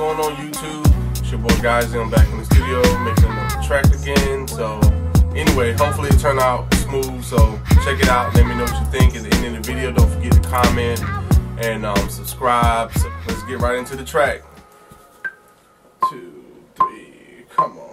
going on YouTube? It's your boy Guzy I'm back in the studio making another track again. So anyway, hopefully it turned out smooth. So check it out. Let me know what you think at the end of the video. Don't forget to comment and um, subscribe. So let's get right into the track. Two, three, come on.